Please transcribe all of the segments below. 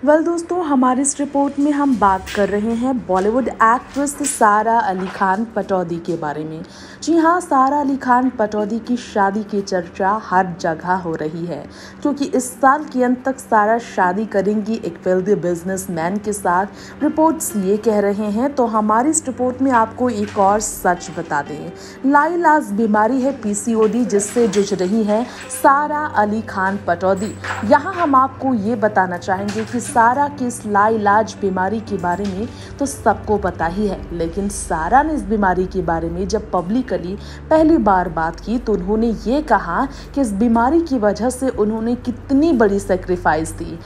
Well well, दोस्तों हमारी इस रिपोर्ट में हम बात कर रहे हैं बॉलीवुड एक्ट्रेस सारा अली खान पटौदी के बारे में। जी हाँ सारा अली खान पटौदी की शादी की चर्चा हर जगह हो रही है क्योंकि इस साल के अंत तक सारा शादी करेंगी एक वेल्दी बिजनेसमैन के साथ। रिपोर्ट्स ये कह रहे हैं तो हमारी इस रिपोर्ट में आपको एक और सच बता दें। लाइलाज बीमारी है पीसीओडी जिससे जुझ रही है सारा अली खान पटौदी यहाँ हम आपको ये बताना चाहेंगे कि सारा की इस लाइलाज बीमारी के बारे में तो सबको पता ही है। लेकिन सारा ने इस बीमारी के बारे में जब पब्लिकली पहली बार बात की तो उन्होंने ये कहा कि इस बीमारी की वजह से उन्होंने कितनी बड़ी सेक्रीफाइस दी।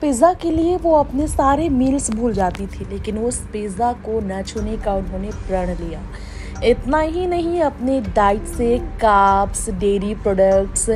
पिज़्ज़ा के लिए वो अपने सारे मील्स भूल जाती थी, लेकिन उस पिज़्ज़ा को न छूने का उन्होंने प्रण लिया। इतना ही नहीं, अपने डाइट से काप्स डेयरी प्रोडक्ट्स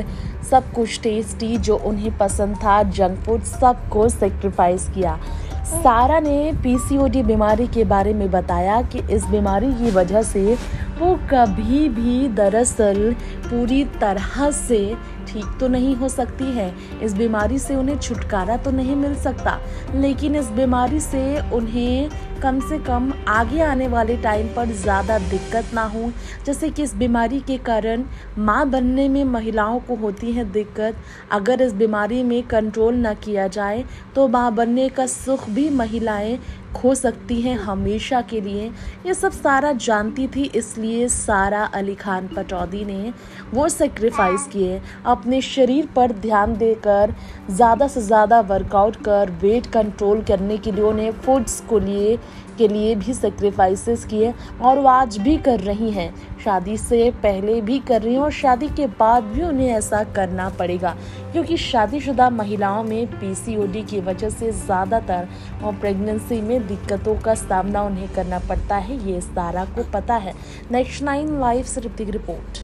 सब कुछ टेस्टी जो उन्हें पसंद था जंक फ़ूड सबको सेक्रीफाइस किया। सारा ने पीसीओडी बीमारी के बारे में बताया कि इस बीमारी की वजह से वो कभी भी दरअसल पूरी तरह से ठीक तो नहीं हो सकती है। इस बीमारी से उन्हें छुटकारा तो नहीं मिल सकता, लेकिन इस बीमारी से उन्हें कम से कम आगे आने वाले टाइम पर ज़्यादा दिक्कत ना हो। जैसे कि इस बीमारी के कारण माँ बनने में महिलाओं को होती है दिक्कत। अगर इस बीमारी में कंट्रोल ना किया जाए तो माँ बनने का सुख भी महिलाएँ खो सकती हैं हमेशा के लिए। ये सब सारा जानती थी, इसलिए सारा अली खान पटौदी ने वो सेक्रीफाइस किए। अपने शरीर पर ध्यान देकर, ज़्यादा से ज़्यादा वर्कआउट कर वेट कंट्रोल करने के लिए उन्हें फूड्स को लिए के लिए भी सेक्रीफाइसेस किए और वो आज भी कर रही हैं। शादी से पहले भी कर रही हैं और शादी के बाद भी उन्हें ऐसा करना पड़ेगा, क्योंकि शादीशुदा महिलाओं में पीसीओडी की वजह से ज़्यादातर और प्रेगनेंसी में दिक्कतों का सामना उन्हें करना पड़ता है, ये सारा को पता है। नेक्स्ट नाइन लाइफ से रिपोर्ट